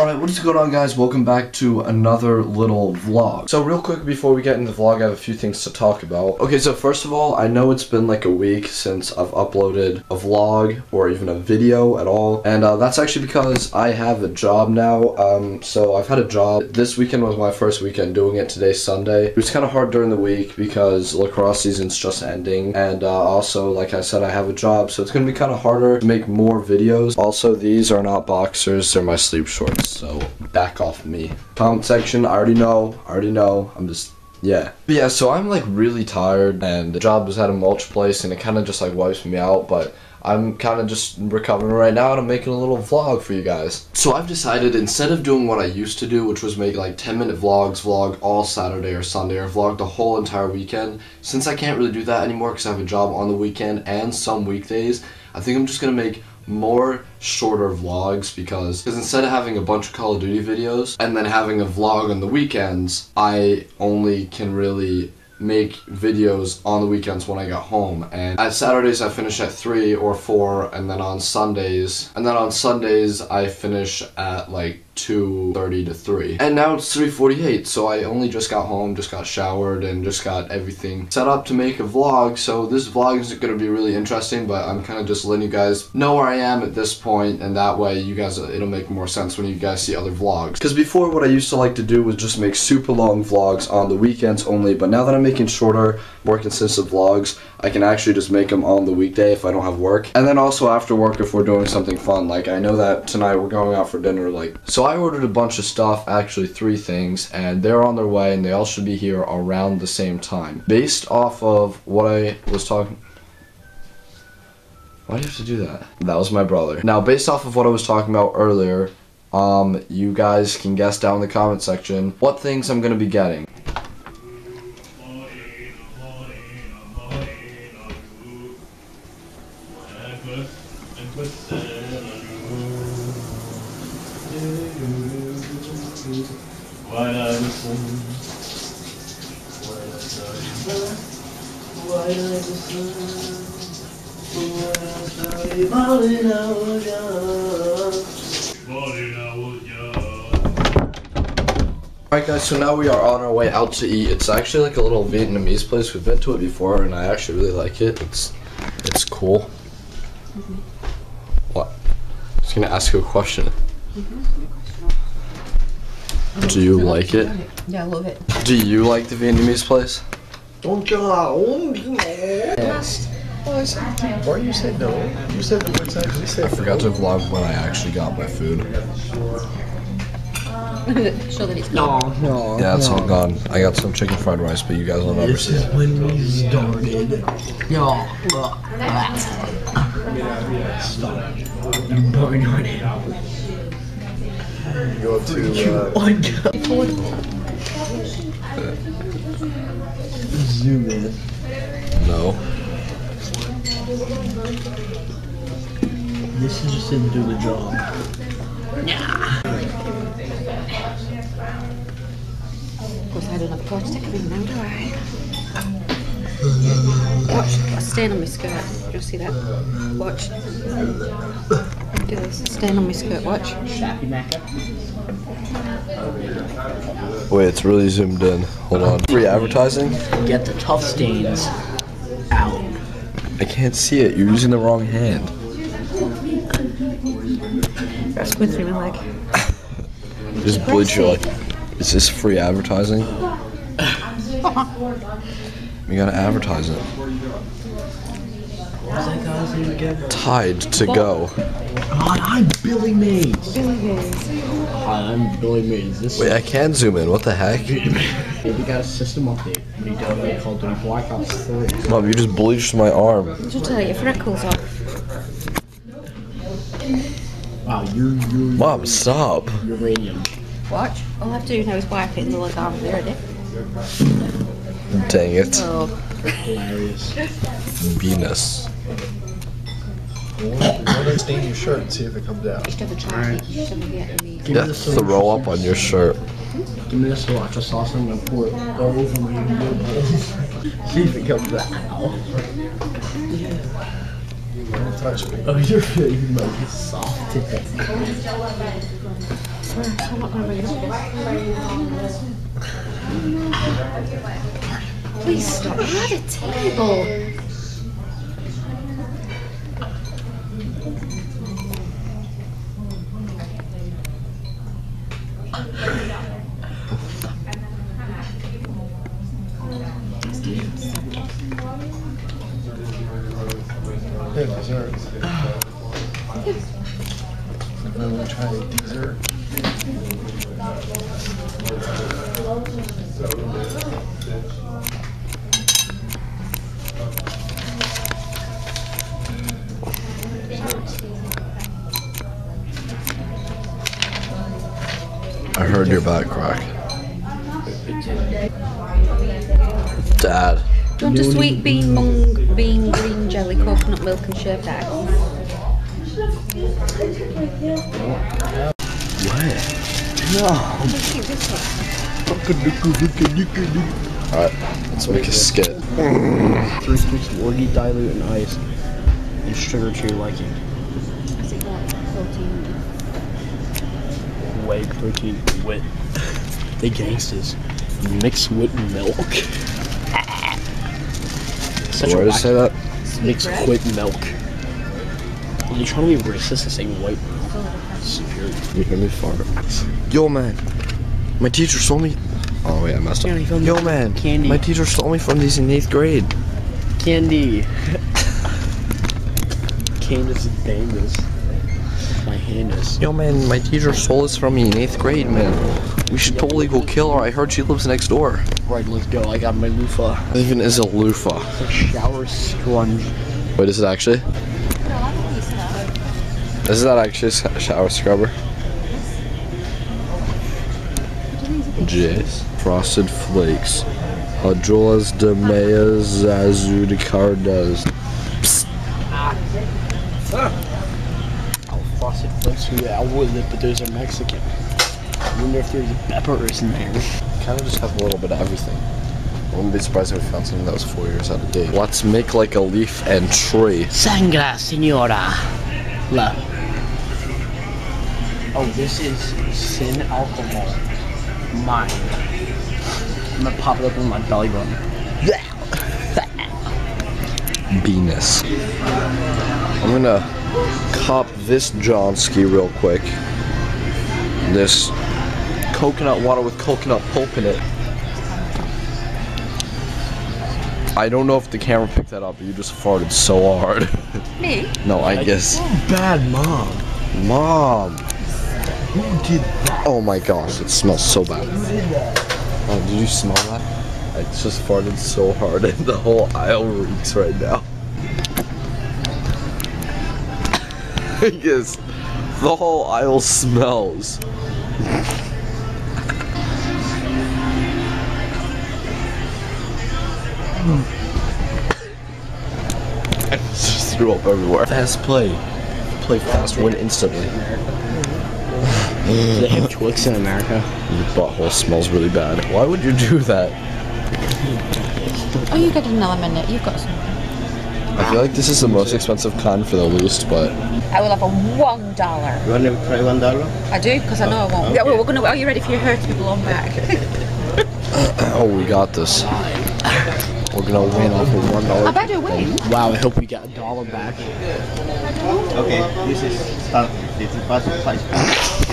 Alright, what is going on guys? Welcome back to another little vlog. So real quick before we get into the vlog, I have a few things to talk about. Okay, so first of all, I know it's been like a week since I've uploaded a vlog or even a video at all. And uh, that's actually because I have a job now. Um, so I've had a job. This weekend was my first weekend doing it. Today, Sunday. It was kind of hard during the week because lacrosse season's just ending. And uh, also, like I said, I have a job. So it's going to be kind of harder to make more videos. Also, these are not boxers. They're my sleep shorts so back off me. Comment section, I already know, I already know, I'm just, yeah. But yeah, so I'm like really tired, and the job was at a mulch place, and it kind of just like wipes me out, but I'm kind of just recovering right now and I'm making a little vlog for you guys. So I've decided instead of doing what I used to do, which was make like 10 minute vlogs, vlog all Saturday or Sunday, or vlog the whole entire weekend, since I can't really do that anymore because I have a job on the weekend and some weekdays, I think I'm just gonna make more shorter vlogs because because instead of having a bunch of Call of Duty videos and then having a vlog on the weekends, I only can really make videos on the weekends when I get home. And at Saturdays I finish at 3 or 4 and then on Sundays and then on Sundays I finish at like 2.30 to 3. And now it's 3.48 so I only just got home, just got showered and just got everything set up to make a vlog. So this vlog is going to be really interesting but I'm kind of just letting you guys know where I am at this point and that way you guys, it'll make more sense when you guys see other vlogs. Because before what I used to like to do was just make super long vlogs on the weekends only but now that I'm making shorter, more consistent vlogs. I can actually just make them on the weekday if I don't have work. And then also after work if we're doing something fun. Like I know that tonight we're going out for dinner. Like So I ordered a bunch of stuff, actually three things, and they're on their way and they all should be here around the same time. Based off of what I was talking... Why do you have to do that? That was my brother. Now, based off of what I was talking about earlier, um, you guys can guess down in the comment section what things I'm going to be getting. Alright guys, so now we are on our way out to eat. It's actually like a little Vietnamese place. We've been to it before and I actually really like it. It's it's cool. Mm -hmm. What? I was gonna ask you a question. Mm -hmm. Do you like it? Yeah, I love it. Do you like the Vietnamese place? Don't go out. Why you said no? You said the word You said I forgot to vlog when I actually got my food. Show that it's gone. No, no. Yeah, it's all gone. I got some chicken fried rice, but you guys will never This see is when we started. No. Stop. You burn on it. Go to uh, Zoom in. No. This is just didn't do the job. Of course, I don't have a phone to take now, do I? Watch, a stain on my skirt. Do you see that? Watch. Do this. Stain on my skirt. Watch. Wait, it's really zoomed in. Hold on. Free advertising? Get the tough stains out. I can't see it. You're using the wrong hand. Got squid through my leg. Just bleach your like. Is this free advertising? We gotta advertise it. What's that guy's name again? Tide to go. Hi, I'm Billy Mays. Hi, I'm Billy Mays. This Wait, I can zoom in. What the heck? Maybe got a system update. We downloaded Call of Duty Black Ops 3. Mom, you just bleached my arm. Just tell your freckles off. Wow, you're, you're Mom, stop. uranium. Watch. All I have to do now is wipe it and the little arm there, ready? Dang it. Oh. Venus. Why don't I stain your shirt and see if it comes out? Just have a try. Just have a Vietnamese. Give Yeah, me the solution. throw up on your shirt. Give me the sriracha sauce. I'm gonna pour it all over my noodles. See if it comes out. Don't touch me. Oh, you're feeling like it's soft. I'm not going to it. Please stop. We're at a table. I heard your back crack. Dad. Do you want a sweet bean, mung, bean, green jelly, coconut milk and shaved egg? Alright, let's make a skit. Three scoops of orgy dilute and ice. And sugar to your liking. Has it got protein? Whey protein with the gangsters. Mixed with milk. Such Where a to say that? Mixed with milk. Are you trying to be racist and saying white superior? You hear me fart? Yo, man. My teacher told me. Oh, wait, I messed Yeah, up. you Yo, man. candy. My teacher stole me from these in eighth grade. Candy. Candace and Dandace. My hand is. Yo, man, my teacher stole this from me in eighth grade, man. We should totally go kill her. I heard she lives next door. Right, let's go. I got my loofah. What even is a loofah? It's a shower sponge. Wait, is it actually? Is that actually a shower scrubber? Jays. Frosted Flakes. Hydrolas de Mayas Azudicardas. Oh, frosted flakes. Yeah, I would, but those are Mexican. I wonder if there's peppers in there. Kind of just have a little bit of everything. I wouldn't be surprised if we found something that was four years out of date. Let's make like a leaf and tree. Sangra, senora. La. Oh, this is sin alcohol. Mine. I'm gonna pop it up in my belly button. Venus. I'm gonna cop this Johnski real quick. This coconut water with coconut pulp in it. I don't know if the camera picked that up, but you just farted so hard. Me? no, I guess. Bad mom. Mom! Who did that? Oh my gosh, it smells so bad. Who did that? Oh, did you smell that? I just farted so hard and the whole aisle reeks right now. yes, the whole aisle smells. I just threw up everywhere. Fast play. Play fast, win instantly. Do they have Twix in America? Your butthole smells really bad. Why would you do that? Oh, you got another minute. You've got some. I feel like this is the most expensive con for the least, but I will have a one dollar. You want to try one dollar? I do because I know I won't. Oh, yeah, well, we're gonna. Are you ready for your hair to be blown back? oh, we got this. We're gonna win off of one I dollar. better win. Wow, I hope we get a dollar back. Okay, this is start. This is fast five.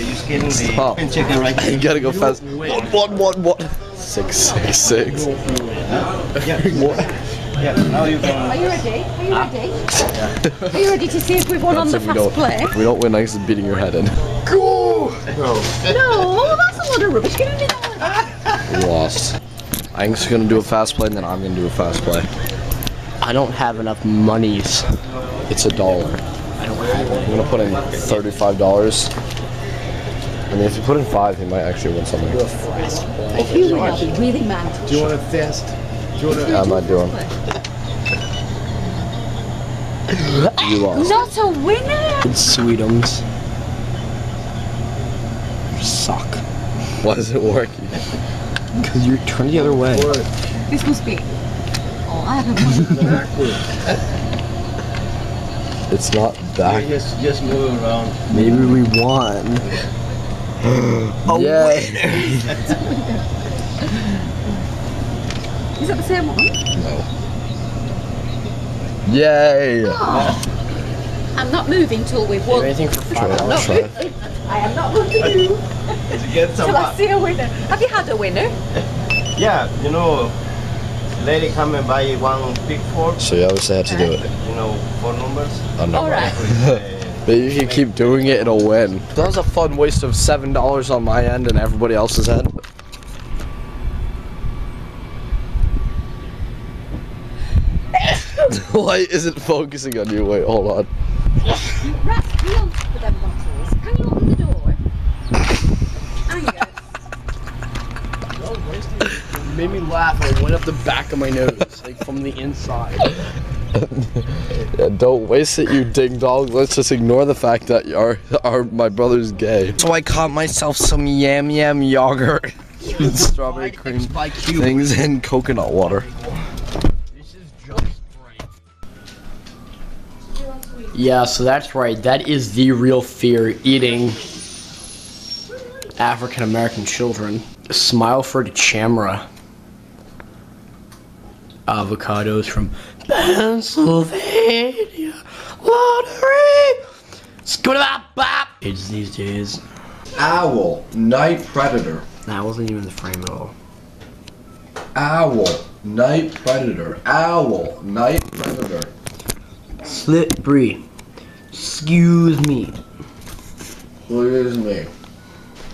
You scan the Stop. and check it right You gotta go fast. One, one, one, one. Six, six, six. Yeah. Yeah. Now you Are can. you ready? Are you ready? Are you ready to see if we've won on the fast play? We don't win, Ike's beating your head in. No, No, that's a lot of rubbish. Give me that. We lost. Ike's gonna do a fast play, and then I'm gonna do a fast play. I don't have enough monies. It's a dollar. I don't have I'm gonna put in thirty-five dollars. I mean, if you put in five, he might actually win something. If you win, I'll be really mad. Do you want to fast? Do you want to? How am I doing? You lost. Not a winner. It's Sweetums. You suck. Why is it working? Because you're turned the other way. This must be. Oh, I haven't won. It's not back. Just just move around. Maybe we won. A Yay. winner. Is that the same one? No. Yay! Oh. I'm not moving till we've won. anything for five I'm not moving. I am not moving Did you get some? till I see a winner. Have you had a winner? Yeah, you know, lady come and buy one big fork. So you obviously have to do it. You know, four numbers. All right. Maybe if you keep doing it, it'll win. That was a fun waste of seven dollars on my end and everybody else's end. The light isn't focusing on you. Wait, hold on. Right, can you open them bottles? Can you open the door? There you go. It made me laugh. and It went up the back of my nose, like from the inside. Yeah, don't waste it, you ding dong. Let's just ignore the fact that our, our my brother's gay. So I caught myself some yam yam yogurt, with strawberry cream things, and coconut water. This is just right. Yeah, so that's right. That is the real fear eating African American children. Smile for the chamra. Avocados from Pennsylvania. Lottery. Scooter-bop-bop. Kids these days. Owl, night predator. That wasn't even the frame at all. Owl, night predator. Owl, night predator. Slippery. Excuse me. Excuse me?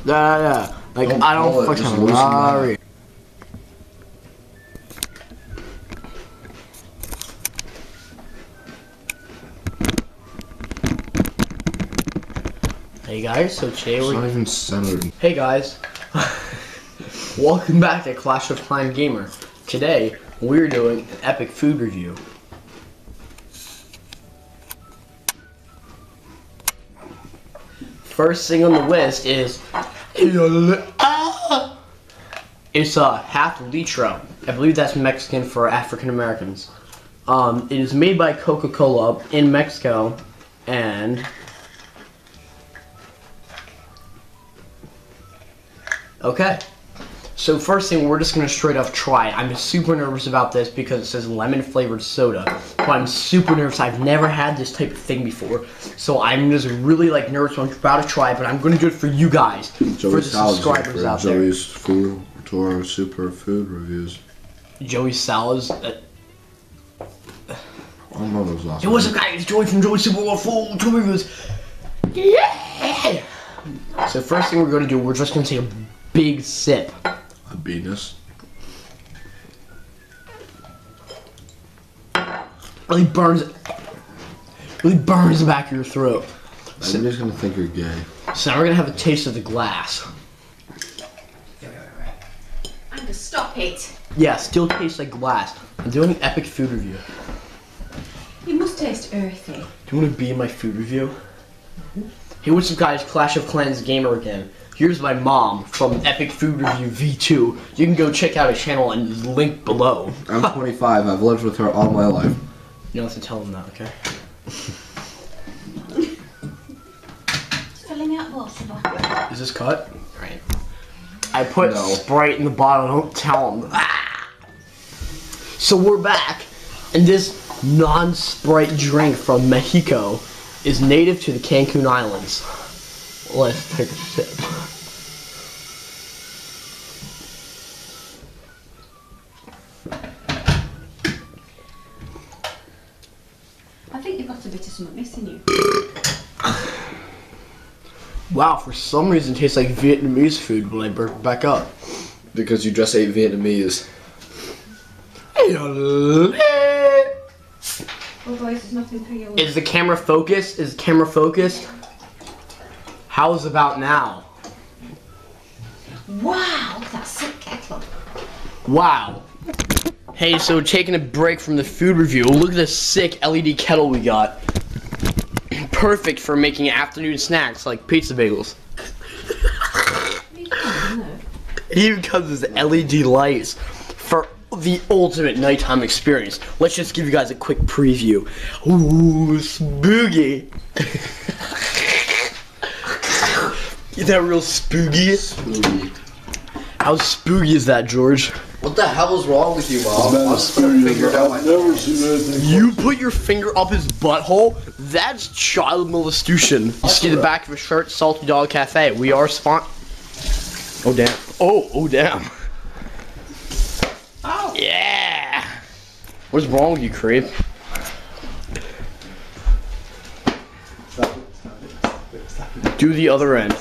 Da, da. Like, Don't I don't it, fucking loosen that. Worry. Hey guys, so today It's we're not even centered. Hey guys, welcome back to Clash of Clan Gamer. Today we're doing an epic food review. First thing on the list is it's a half litro. I believe that's Mexican for African Americans. Um, it is made by Coca-Cola in Mexico, and Okay. So first thing, we're just gonna straight up try it. I'm super nervous about this because it says lemon flavored soda. But I'm super nervous. I've never had this type of thing before. So I'm just really like nervous. I'm about to try it, but I'm gonna do it for you guys, for the subscribers out there. Joey's food tour super food reviews. Joey Salas. Uh, I don't know those last Hey, what's up, guys? It's Joey from Joey Super World Full Two Reviews. Yeah. So first thing we're gonna do, we're just gonna take a big sip. A Venus. Really burns. Really burns the back of your throat. I'm just gonna think you're gay. So now we're gonna have a taste of the glass. I'm gonna stop it. Yeah, still tastes like glass. I'm doing an epic food review. It must taste earthy. Do you want to be in my food review? Hey, what's up, guys? Clash of Clans Gamer again. Here's my mom from Epic Food Review V2. You can go check out her channel and it's linked below. I'm 25. I've lived with her all my life. You don't have to tell them that, okay? Filling out water. Is this cut? Right. I put No. Sprite in the bottle. Don't tell them. Ah! So we're back, and this non-Sprite drink from Mexico is native to the Cancun Islands. Let's take a sip. Wow, for some reason it tastes like Vietnamese food when I burp back up. Because you just ate Vietnamese. Boys, there's nothing for you. Is the camera focused? Is the camera focused? How's about now? Wow, that's sick kettle. Wow. Hey, so taking a break from the food review, look at this sick LED kettle we got. Perfect for making afternoon snacks like pizza bagels. It even comes with LED lights for the ultimate nighttime experience. Let's just give you guys a quick preview. Ooh, spooky. Is that real spooky? Spooky. How spooky is that, George? What the hell is wrong with you, Mom? I'm just gonna figure it out. I've never seen anything. You put your finger up his butthole? That's child molestation. You see the back of his shirt, Salty Dog Cafe. We are spawn. Oh damn. Oh, oh damn. Yeah. What's wrong with you, creep? Do the other end.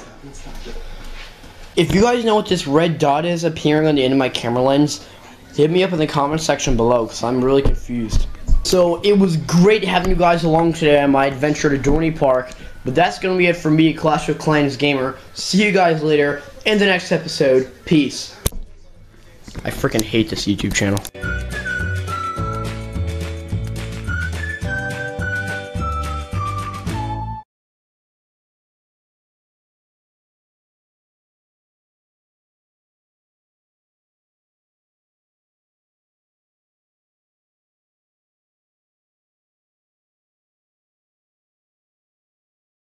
If you guys know what this red dot is appearing on the end of my camera lens, hit me up in the comment section below because I'm really confused. So it was great having you guys along today on my adventure to Dorney Park. But that's going to be it for me, Clash of Clans Gamer. See you guys later in the next episode. Peace. I freaking hate this YouTube channel.